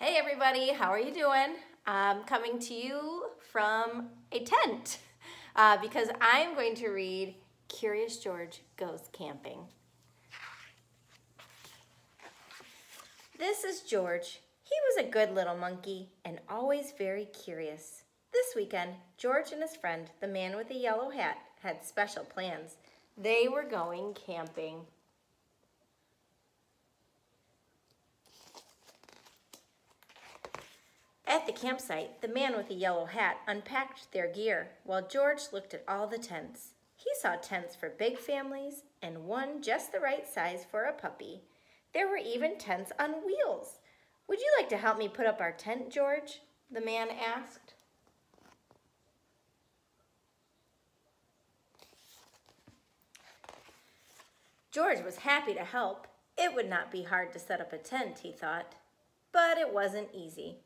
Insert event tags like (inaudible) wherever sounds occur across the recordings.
Hey everybody, how are you doing? I'm coming to you from a tent (laughs) uh, because I'm going to read Curious George Goes Camping. This is George. He was a good little monkey and always very curious. This weekend, George and his friend, the man with the yellow hat, had special plans. They were going camping. At the campsite, the man with the yellow hat unpacked their gear while George looked at all the tents. He saw tents for big families and one just the right size for a puppy. There were even tents on wheels. Would you like to help me put up our tent, George? The man asked. George was happy to help. It would not be hard to set up a tent, he thought. But it wasn't easy.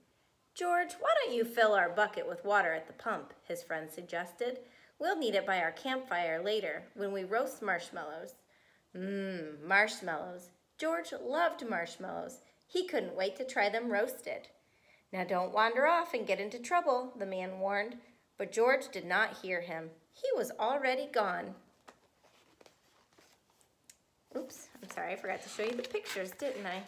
George, why don't you fill our bucket with water at the pump, his friend suggested. We'll need it by our campfire later when we roast marshmallows. Mmm, marshmallows. George loved marshmallows. He couldn't wait to try them roasted. Now don't wander off and get into trouble, the man warned. But George did not hear him. He was already gone. Oops, I'm sorry, I forgot to show you the pictures, didn't I?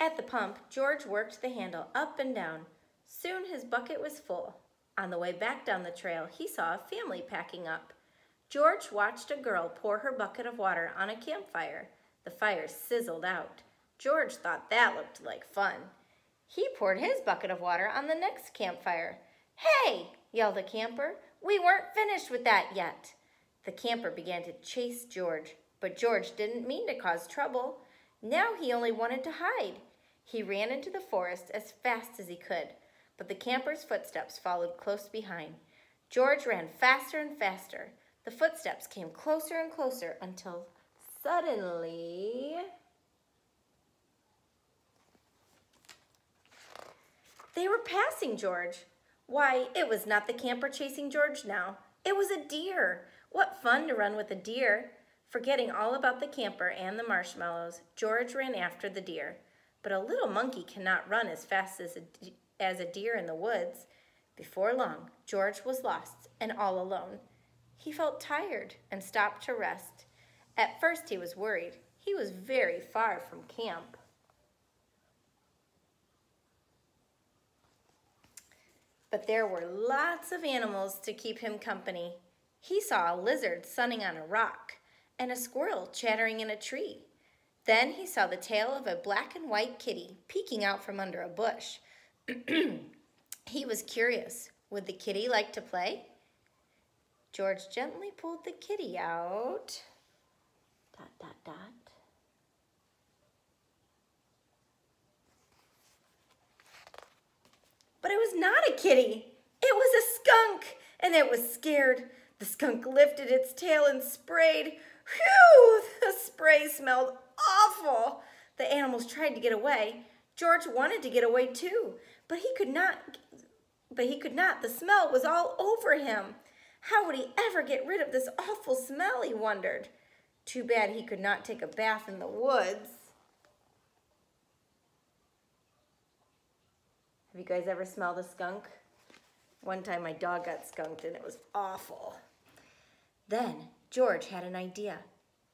At the pump, George worked the handle up and down. Soon his bucket was full. On the way back down the trail, he saw a family packing up. George watched a girl pour her bucket of water on a campfire. The fire sizzled out. George thought that looked like fun. He poured his bucket of water on the next campfire. Hey, yelled a camper, we weren't finished with that yet. The camper began to chase George, but George didn't mean to cause trouble. Now he only wanted to hide. He ran into the forest as fast as he could, but the camper's footsteps followed close behind. George ran faster and faster. The footsteps came closer and closer until suddenly... They were passing George. Why, it was not the camper chasing George now. It was a deer. What fun to run with a deer. Forgetting all about the camper and the marshmallows, George ran after the deer. But a little monkey cannot run as fast as a, as a deer in the woods. Before long, George was lost and all alone. He felt tired and stopped to rest. At first he was worried. He was very far from camp. But there were lots of animals to keep him company. He saw a lizard sunning on a rock and a squirrel chattering in a tree. Then he saw the tail of a black and white kitty peeking out from under a bush. (clears throat) he was curious. Would the kitty like to play? George gently pulled the kitty out. Dot, dot, dot. But it was not a kitty. It was a skunk, and it was scared. The skunk lifted its tail and sprayed. Whew! The spray smelled awful. The animals tried to get away. George wanted to get away too, but he could not. But he could not. The smell was all over him. How would he ever get rid of this awful smell, he wondered. Too bad he could not take a bath in the woods. Have you guys ever smelled a skunk? One time my dog got skunked and it was awful. Then George had an idea.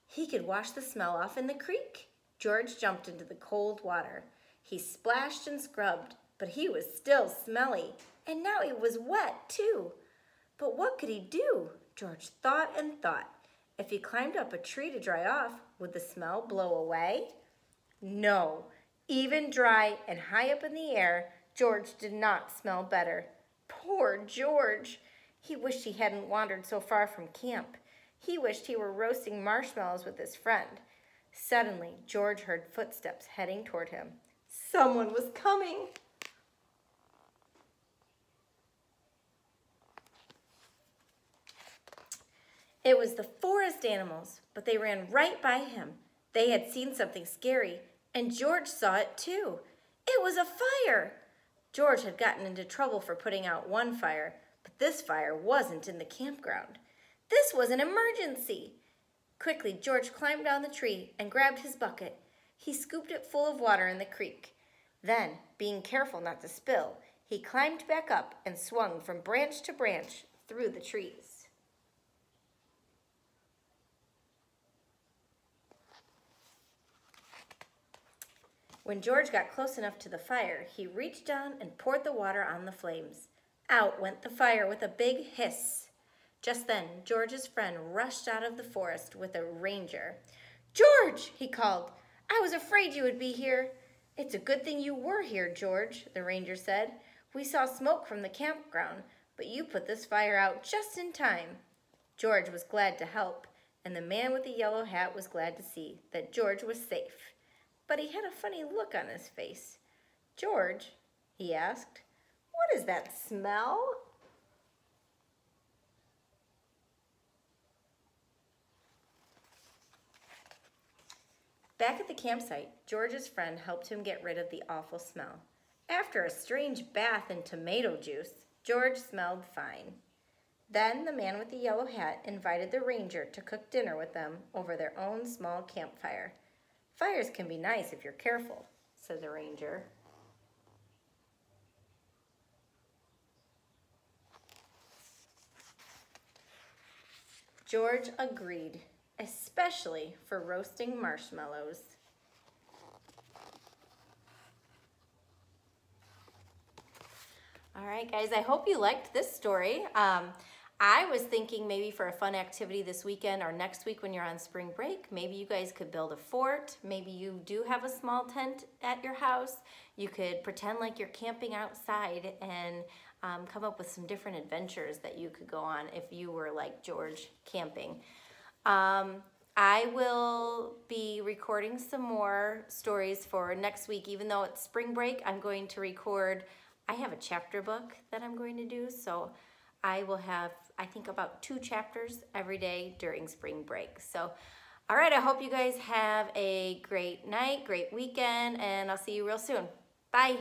He could wash the smell off in the creek. George jumped into the cold water. He splashed and scrubbed, but he was still smelly, and now he was wet too. But what could he do? George thought and thought. If he climbed up a tree to dry off, would the smell blow away? No. Even dry and high up in the air, George did not smell better. Poor George! He wished he hadn't wandered so far from camp. He wished he were roasting marshmallows with his friend. Suddenly, George heard footsteps heading toward him. Someone was coming. It was the forest animals, but they ran right by him. They had seen something scary, and George saw it too. It was a fire. George had gotten into trouble for putting out one fire, but this fire wasn't in the campground. This was an emergency. Quickly, George climbed down the tree and grabbed his bucket. He scooped it full of water in the creek. Then, being careful not to spill, he climbed back up and swung from branch to branch through the trees. When George got close enough to the fire, he reached down and poured the water on the flames. Out went the fire with a big hiss. Just then, George's friend rushed out of the forest with a ranger. George, he called, I was afraid you would be here. It's a good thing you were here, George, the ranger said. We saw smoke from the campground, but you put this fire out just in time. George was glad to help, and the man with the yellow hat was glad to see that George was safe. But he had a funny look on his face. George, he asked, what is that smell? Back at the campsite, George's friend helped him get rid of the awful smell. After a strange bath in tomato juice, George smelled fine. Then the man with the yellow hat invited the ranger to cook dinner with them over their own small campfire. Fires can be nice if you're careful, said the ranger. George agreed especially for roasting marshmallows. All right, guys, I hope you liked this story. Um, I was thinking maybe for a fun activity this weekend or next week when you're on spring break, maybe you guys could build a fort. Maybe you do have a small tent at your house. You could pretend like you're camping outside and um, come up with some different adventures that you could go on if you were like George camping. Um, I will be recording some more stories for next week. Even though it's spring break, I'm going to record, I have a chapter book that I'm going to do. So I will have, I think, about two chapters every day during spring break. So, all right, I hope you guys have a great night, great weekend, and I'll see you real soon. Bye.